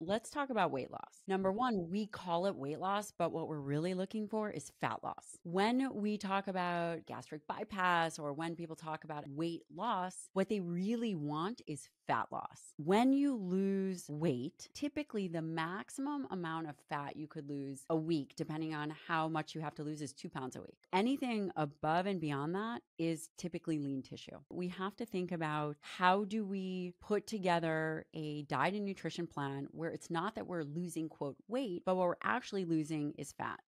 Let's talk about weight loss. Number mm-hmm. one, we call it weight loss, but what we're really looking for is fat loss. When we talk about gastric bypass or when people talk about weight loss, what they really want is fat loss. When you lose weight, typically the maximum amount of fat you could lose a week, depending on how much you have to lose, is two pounds a week. Anything above and beyond that is typically lean tissue. We have to think about how do we put together a diet and nutrition plan where it's not that we're losing quote weight, but what we're actually losing is fat.